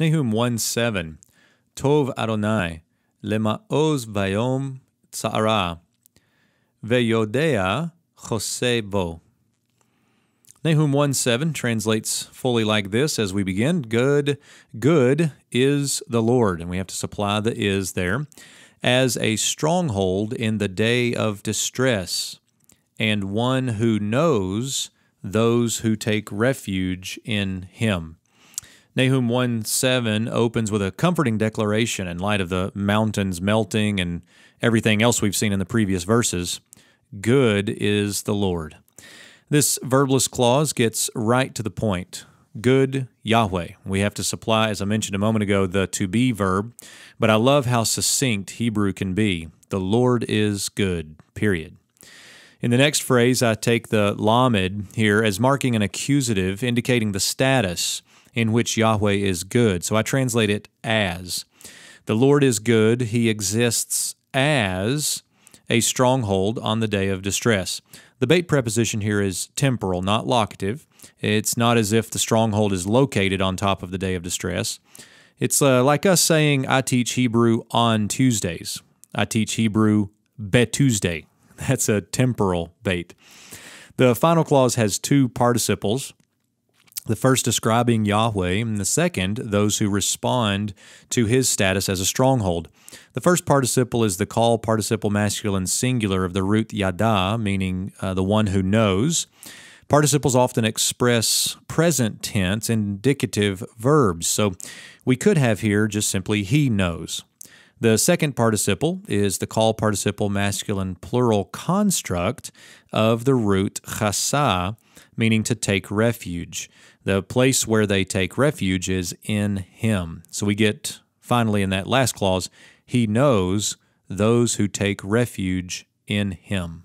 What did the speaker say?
Nahum 1 7. Tov Adonai, lema'oz vayom tsa'ara, ve'yodea chose bo. Nahum 1 7 translates fully like this as we begin Good, good is the Lord. And we have to supply the is there. As a stronghold in the day of distress, and one who knows those who take refuge in him. Nahum 1 7 opens with a comforting declaration in light of the mountains melting and everything else we've seen in the previous verses. Good is the Lord. This verbless clause gets right to the point. Good Yahweh. We have to supply, as I mentioned a moment ago, the to be verb, but I love how succinct Hebrew can be. The Lord is good, period. In the next phrase, I take the lamed here as marking an accusative, indicating the status in which Yahweh is good. So I translate it as the Lord is good, he exists as a stronghold on the day of distress. The bait preposition here is temporal, not locative. It's not as if the stronghold is located on top of the day of distress. It's uh, like us saying, I teach Hebrew on Tuesdays. I teach Hebrew be Tuesday. That's a temporal bait. The final clause has two participles the first describing Yahweh, and the second, those who respond to his status as a stronghold. The first participle is the Qal participle masculine singular of the root yada, meaning uh, the one who knows. Participles often express present tense indicative verbs, so we could have here just simply he knows. The second participle is the Qal participle masculine plural construct of the root chasa, meaning to take refuge. The place where they take refuge is in him. So we get finally in that last clause, he knows those who take refuge in him.